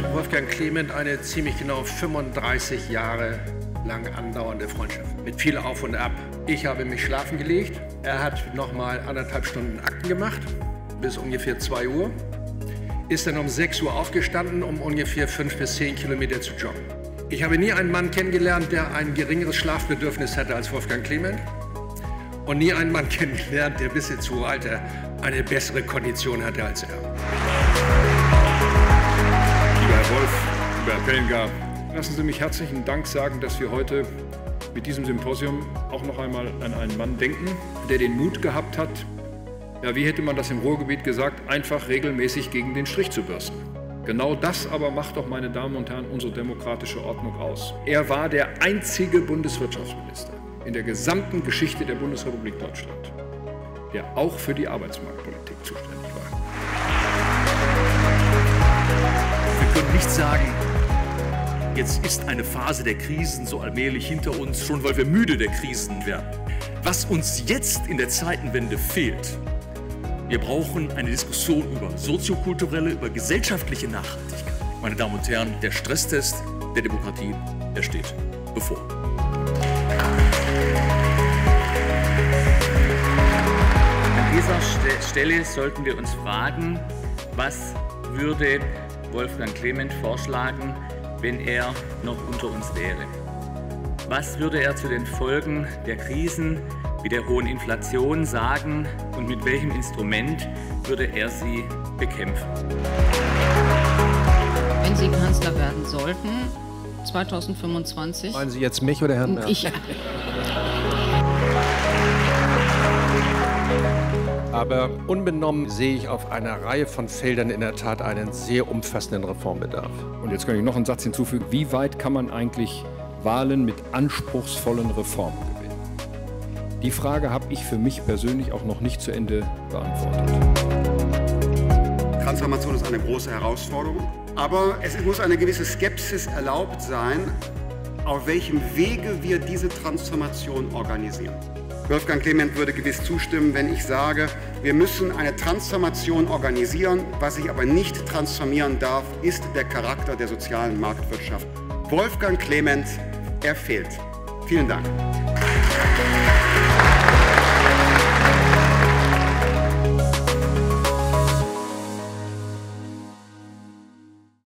mit Wolfgang Clement eine ziemlich genau 35 Jahre lang andauernde Freundschaft. Mit viel Auf und Ab. Ich habe mich schlafen gelegt. Er hat nochmal anderthalb Stunden Akten gemacht, bis ungefähr 2 Uhr. Ist dann um 6 Uhr aufgestanden, um ungefähr 5 bis 10 Kilometer zu joggen. Ich habe nie einen Mann kennengelernt, der ein geringeres Schlafbedürfnis hatte als Wolfgang Clement. Und nie einen Mann kennengelernt, der bis jetzt zu Alter eine bessere Kondition hatte als er. Pellengar, lassen Sie mich herzlichen Dank sagen, dass wir heute mit diesem Symposium auch noch einmal an einen Mann denken, der den Mut gehabt hat, ja, wie hätte man das im Ruhrgebiet gesagt, einfach regelmäßig gegen den Strich zu bürsten. Genau das aber macht doch, meine Damen und Herren, unsere demokratische Ordnung aus. Er war der einzige Bundeswirtschaftsminister in der gesamten Geschichte der Bundesrepublik Deutschland, der auch für die Arbeitsmarktpolitik zuständig war. Wir können nicht sagen, jetzt ist eine Phase der Krisen so allmählich hinter uns, schon weil wir müde der Krisen werden. Was uns jetzt in der Zeitenwende fehlt, wir brauchen eine Diskussion über soziokulturelle, über gesellschaftliche Nachhaltigkeit. Meine Damen und Herren, der Stresstest der Demokratie, der steht bevor. An dieser Stelle sollten wir uns fragen, was würde Wolfgang Clement vorschlagen, wenn er noch unter uns wäre? Was würde er zu den Folgen der Krisen wie der hohen Inflation sagen und mit welchem Instrument würde er sie bekämpfen? Wenn Sie Kanzler werden sollten, 2025. Meinen Sie jetzt mich oder Herrn Merz? Ich, Aber unbenommen sehe ich auf einer Reihe von Feldern in der Tat einen sehr umfassenden Reformbedarf. Und jetzt kann ich noch einen Satz hinzufügen. Wie weit kann man eigentlich Wahlen mit anspruchsvollen Reformen gewinnen? Die Frage habe ich für mich persönlich auch noch nicht zu Ende beantwortet. Transformation ist eine große Herausforderung, aber es muss eine gewisse Skepsis erlaubt sein, auf welchem Wege wir diese Transformation organisieren. Wolfgang Clement würde gewiss zustimmen, wenn ich sage, wir müssen eine Transformation organisieren. Was sich aber nicht transformieren darf, ist der Charakter der sozialen Marktwirtschaft. Wolfgang Clement, er fehlt. Vielen Dank.